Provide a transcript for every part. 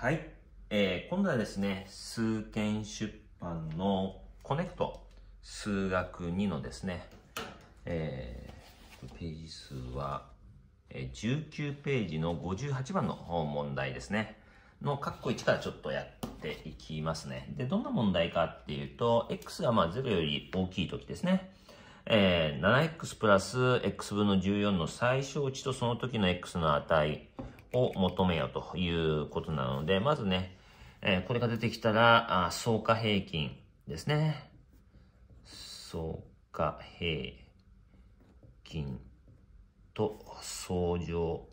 はい、えー、今度はですね、数研出版のコネクト数学2のですね、えー、ページ数は、えー、19ページの58番の問題ですね。の括弧1からちょっとやっていきますね。で、どんな問題かっていうと、x がまあ0より大きい時ですね。えー、7x プラス x 分の14の最小値とその時の x の値を求めようということなので、まずね、えー、これが出てきたら、あ相加平均ですね。相加平均と相乗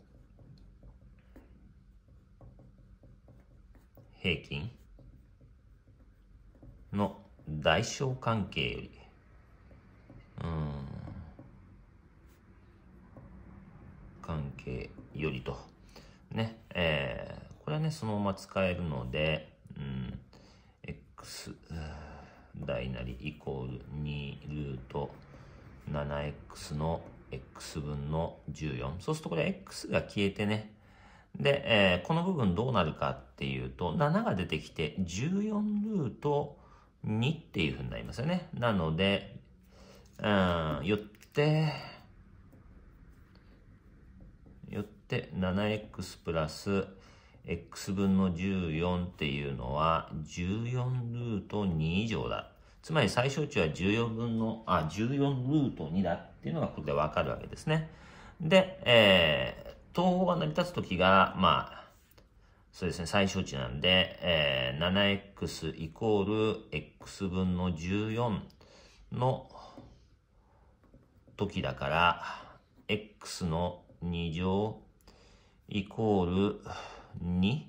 平均の大小関係より、うん、関係よりと。ね、えー、これはね、そのまま使えるので、うん、x 大なりイコール2ルート 7x の x 分の14。そうするとこれ x が消えてね、で、えー、この部分どうなるかっていうと、7が出てきて14ルート2っていうふうになりますよね。なので、うん、よって、よって 7x プラス x 分の14っていうのは14ルート2以上だ。つまり最小値は14分の、あ、14ルート2だっていうのがこれでわかるわけですね。で、えー、統合が成り立つときが、まあ、そうですね、最小値なんで、えー、7x イコール x 分の14の時だから、x の2乗イコール2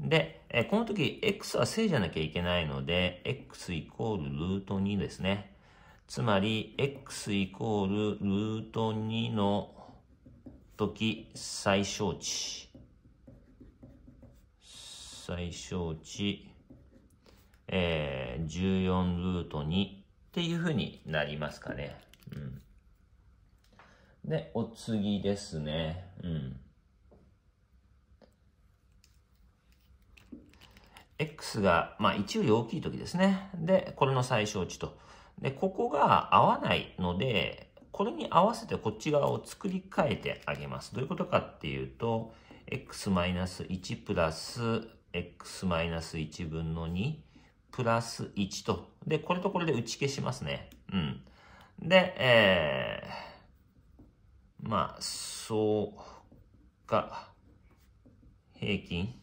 で、えこの時 x は正じゃなきゃいけないので、x イコールルート2ですね。つまり、x イコールルート2の時最小値。最小値、えー、14ルート2っていうふうになりますかね。うん。で、お次ですね。うん。X が、まあ、1より大きい時ですね。で、これの最小値と。で、ここが合わないので、これに合わせてこっち側を作り変えてあげます。どういうことかっていうと、x-1 プラス x-1 分の2プラス1と。で、これとこれで打ち消しますね。うん。で、えー、まあ、そうか、平均。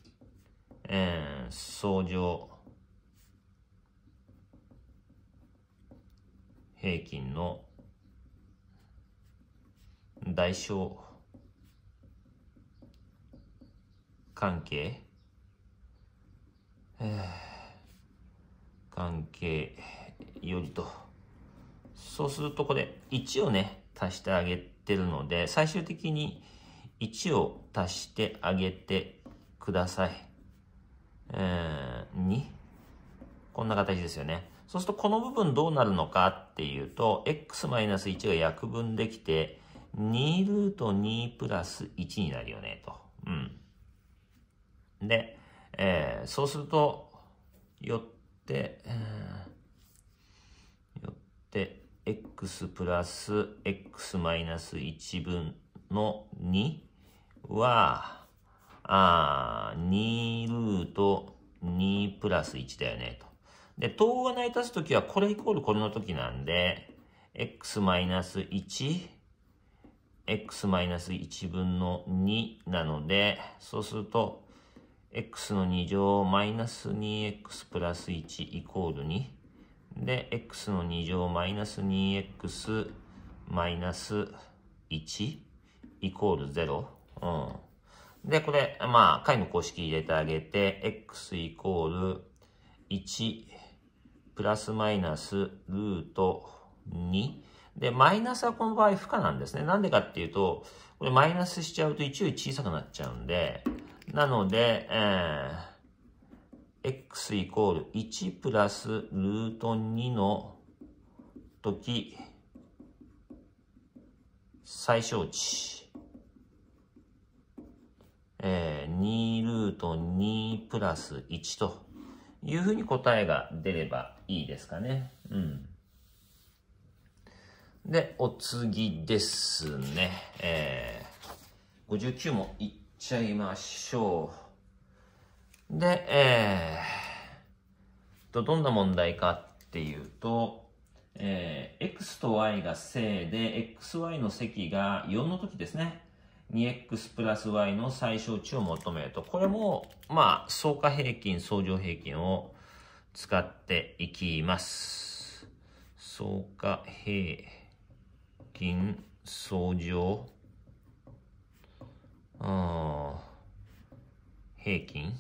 えー、相乗平均の代償関係、えー、関係よりとそうするとこれ1をね足してあげてるので最終的に1を足してあげてください。えー、2こんな形ですよね。そうするとこの部分どうなるのかっていうと、x-1 が約分できて、2ルート2プラス1になるよね、と。うん。で、えー、そうすると、よって、えー、よって、x プラス x-1 分の2は、あ2ルート2プラス1だよねと。で、統合が成り立つときはこれイコールこれの時なんで、x マイナス1、x マイナス1分の2なので、そうすると、x の2乗マイナス 2x プラス1イコール2。で、x の2乗マイナス 2x マイナス1イコール0。うん。で、これ、まあ、解の公式入れてあげて、x イコール1プラスマイナスルート2。で、マイナスはこの場合不可なんですね。なんでかっていうと、これマイナスしちゃうと1より小さくなっちゃうんで、なので、えー、x イコール1プラスルート2の時、最小値。えー、2ルート2プラス1というふうに答えが出ればいいですかね。うん。で、お次ですね。えー、59もいっちゃいましょう。で、えー、と、どんな問題かっていうと、えー、x と y が正で、xy の積が4の時ですね。2x プラス y の最小値を求めると、これも、まあ、相加平均、相乗平均を使っていきます。相加平均、相乗、平均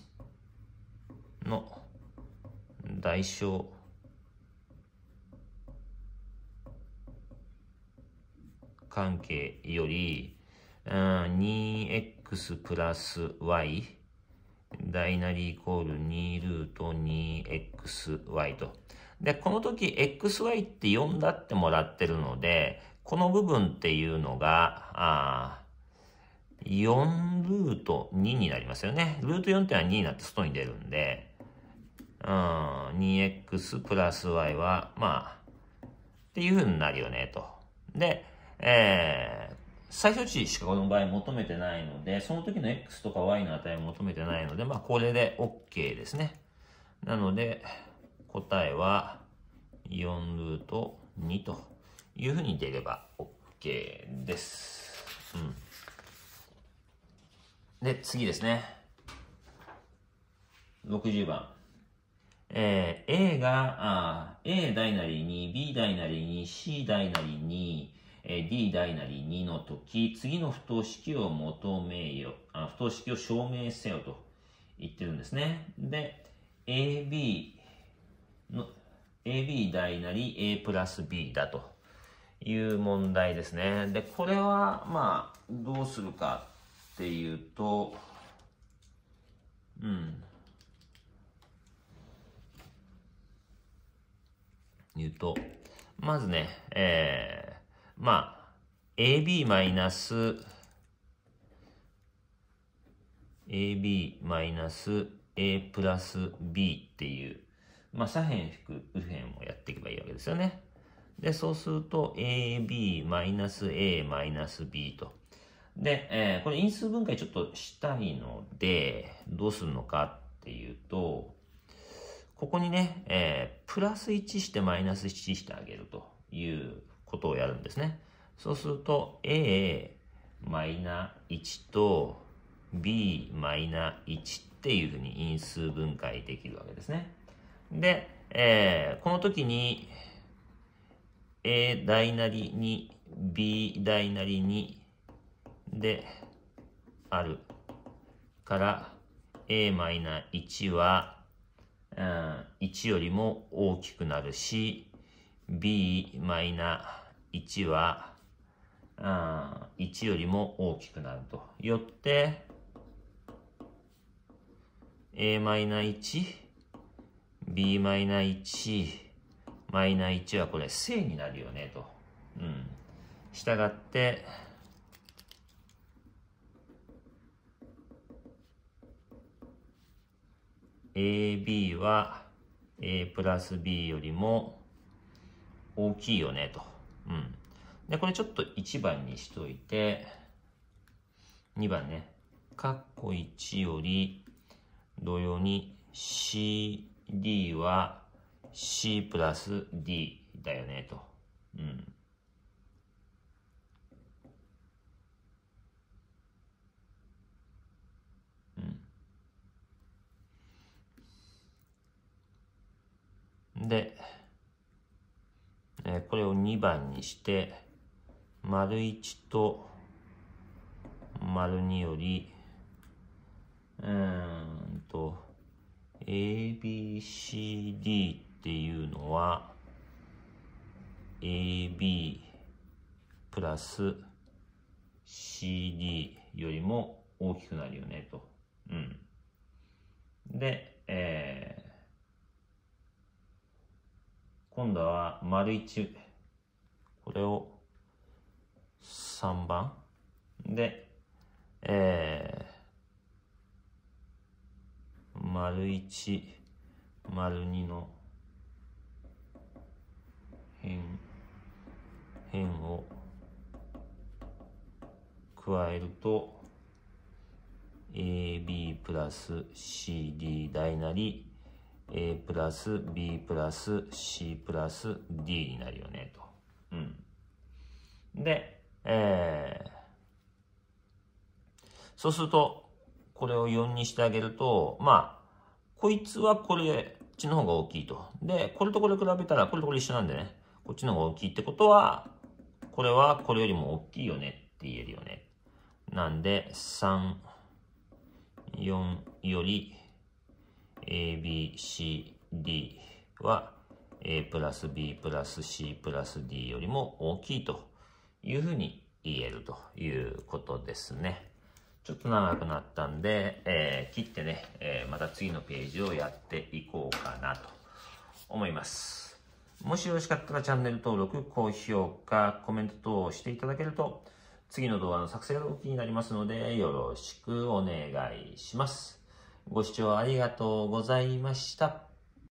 の代償関係より、2x プラス y 大なりイコール2ルート 2xy と。で、この時 xy って呼んだってもらってるので、この部分っていうのが、あ4ルート2になりますよね。ルート4ってのは2になって外に出るんで、うん、2x プラス y は、まあ、っていう風になるよね、と。で、えー、最小値しかこの場合求めてないので、その時の x とか y の値を求めてないので、まあこれで OK ですね。なので、答えは4ルート2というふうに出れば OK です。うん。で、次ですね。60番。えー、A が、あ A 大なり2、B 大なり2、C 大なり2、え D 大なり2の時、次の不等式を求めよ、あ不等式を証明せよと言ってるんですね。で、AB の、AB 大なり A プラス B だという問題ですね。で、これは、まあ、どうするかっていうと、うん。言うと、まずね、えー、まあ、AB マイナス AB マイナス A プラス B っていう、まあ、左辺引く右辺をやっていけばいいわけですよね。で、そうすると AB マイナス A マイナス B と。で、えー、これ因数分解ちょっとしたいので、どうするのかっていうと、ここにね、えー、プラス1してマイナス1してあげるということをやるんですね。そうすると a マイナ1と b マイナ1っていうふうに因数分解できるわけですね。で、えー、この時に a 大なりに b 大なりにであるから a マイナ1は、うん、1よりも大きくなるし b マイナ1は、あ1よりも大きくなると。よって、a マイナ1、b マイナ1、マイナ1はこれ正になるよねと。うん。したがって、AB は A プラス B よりも大きいよねと。うん。で、これちょっと1番にしといて、2番ね、カッコ1より同様に CD は C プラス D だよねと。うん。うん。で、えこれを2番にして、丸1と丸2より、うーんと、ABCD っていうのは、AB プラス CD よりも大きくなるよねと。うん。で、えー、今度は丸1。これを3番。で、え丸1、丸2の辺、辺を加えると AB プラス CD 大なり A プラス B プラス C プラス D になるよねと。うん。で、えー、そうすると、これを4にしてあげると、まあ、こいつはこれ、っちの方が大きいと。で、これとこれ比べたら、これとこれ一緒なんでね、こっちの方が大きいってことは、これはこれよりも大きいよねって言えるよね。なんで、3、4より A, B, C, D は A プラス B プラス C プラス D よりも大きいというふうに言えるということですね。ちょっと長くなったんで、えー、切ってね、えー、また次のページをやっていこうかなと思います。もしよろしかったらチャンネル登録、高評価、コメント等をしていただけると次の動画の作成が動きになりますので、よろしくお願いします。ご視聴ありがとうございました。